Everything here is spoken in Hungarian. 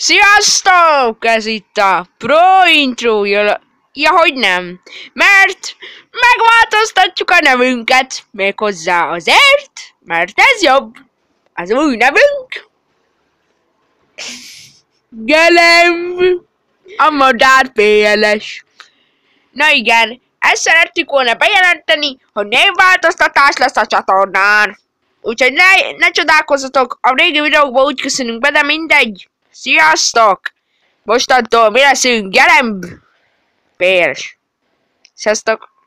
Sziasztok! Ez itt a Pro Intro, jól... Ja, hogy nem. Mert megváltoztatjuk a nevünket, méghozzá azért, mert ez jobb. Az új nevünk... Gelem! A madár PLS. Na igen, ezt szerettük volna bejelenteni, hogy névváltoztatás lesz a csatornán. Úgyhogy ne, ne csodálkozzatok, a régi videókban úgy köszönünk be, de mindegy. Sziasztok! Mostantól mi leszünk Gelemb! Pérs. Sziasztok!